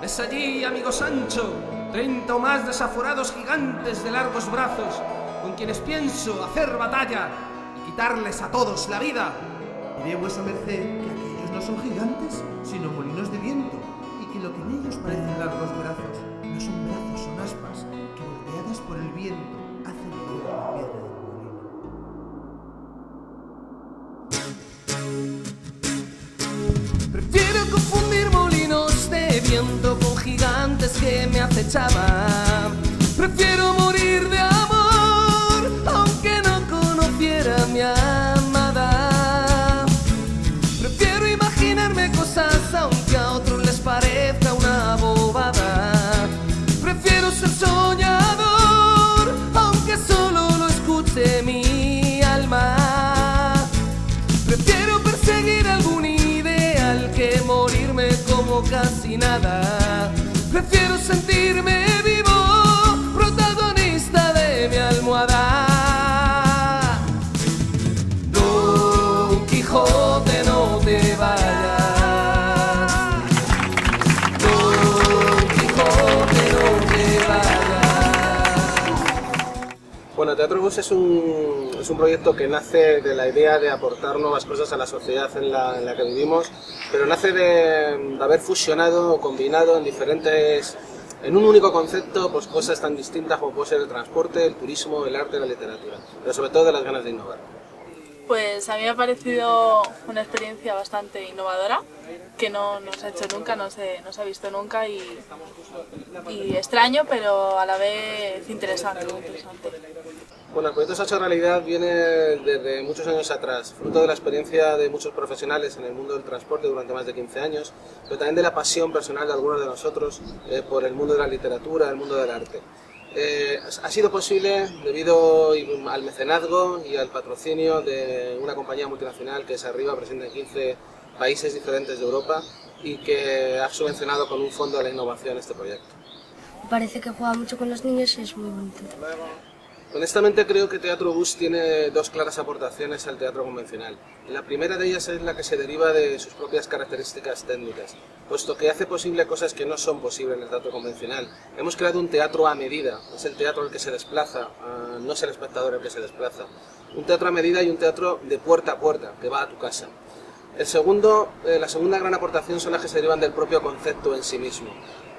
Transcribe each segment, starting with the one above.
¿Ves allí, amigo Sancho? Treinta o más desaforados gigantes de largos brazos, con quienes pienso hacer batalla y quitarles a todos la vida. Diré vuesa merced que aquellos no son gigantes, sino molinos de viento, y que lo que en ellos parecen largos brazos, no son brazos, son aspas, que volteadas por el viento hacen la piedra del molino. Que me acechaban. Prefiero morir de amor, aunque no conociera mi amada. Prefiero imaginarme cosas, aunque a otros les parezca una bobada. Prefiero ser soñador, aunque solo lo escuche mi alma. Prefiero perseguir algún ideal que morirme como casi nada. Prefiero sentirme vivo, protagonista de mi almohada. Teatro Bus es un, es un proyecto que nace de la idea de aportar nuevas cosas a la sociedad en la, en la que vivimos, pero nace de, de haber fusionado o combinado en diferentes, en un único concepto, pues cosas tan distintas como puede ser el transporte, el turismo, el arte, la literatura, pero sobre todo de las ganas de innovar. Pues a mí me ha parecido una experiencia bastante innovadora, que no, no se ha hecho nunca, no se, no se ha visto nunca y, y extraño, pero a la vez interesante. interesante. Bueno, el proyecto se ha hecho realidad viene desde muchos años atrás, fruto de la experiencia de muchos profesionales en el mundo del transporte durante más de 15 años, pero también de la pasión personal de algunos de nosotros eh, por el mundo de la literatura, el mundo del arte. Eh, ha sido posible debido al mecenazgo y al patrocinio de una compañía multinacional que es Arriba, presente en 15 países diferentes de Europa y que ha subvencionado con un fondo a la innovación este proyecto. Parece que juega mucho con los niños y es muy bonito. Honestamente creo que Teatro Bus tiene dos claras aportaciones al teatro convencional. La primera de ellas es la que se deriva de sus propias características técnicas, puesto que hace posible cosas que no son posibles en el teatro convencional. Hemos creado un teatro a medida, es el teatro el que se desplaza, ah, no es el espectador el que se desplaza. Un teatro a medida y un teatro de puerta a puerta, que va a tu casa. El segundo, eh, la segunda gran aportación son las que se derivan del propio concepto en sí mismo.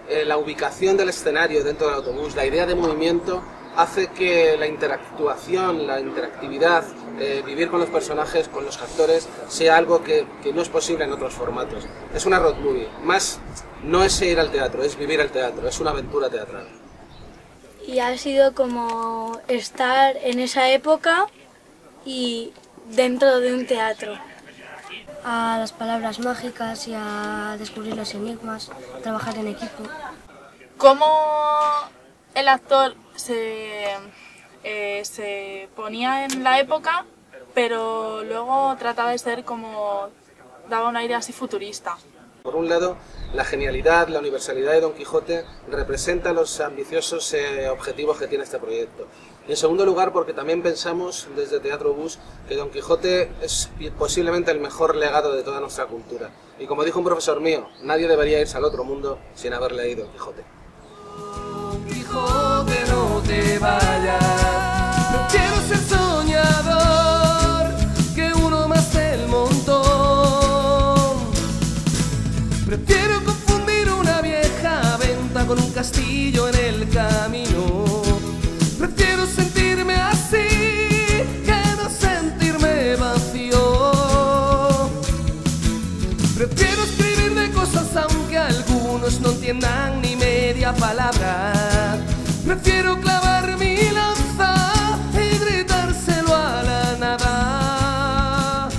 Eh, la ubicación del escenario dentro del autobús, la idea de movimiento, hace que la interactuación, la interactividad, eh, vivir con los personajes, con los actores, sea algo que, que no es posible en otros formatos. Es una road movie, más no es ir al teatro, es vivir al teatro, es una aventura teatral. Y ha sido como estar en esa época y dentro de un teatro. A las palabras mágicas y a descubrir los enigmas, trabajar en equipo. ¿Cómo el actor se, eh, se ponía en la época, pero luego trataba de ser como daba un aire así futurista? Por un lado, la genialidad, la universalidad de Don Quijote representa los ambiciosos eh, objetivos que tiene este proyecto. Y en segundo lugar, porque también pensamos desde Teatro Bus que Don Quijote es posiblemente el mejor legado de toda nuestra cultura. Y como dijo un profesor mío, nadie debería irse al otro mundo sin haber leído Don Quijote. Te ser soñador, que uno más del montón. Prefiero confundir una vieja venta con un castillo en el camino. Prefiero sentirme así que no sentirme vacío. Prefiero escribir de cosas aunque algunos no entiendan ni media palabra. Prefiero clavar mi lanza y gritárselo a la nada.